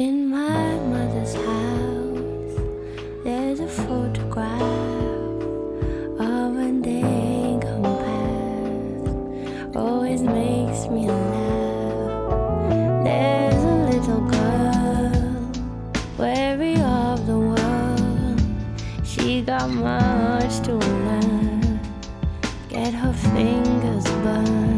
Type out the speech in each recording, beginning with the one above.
In my mother's house. she got much to learn. Get her fingers burned.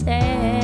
take.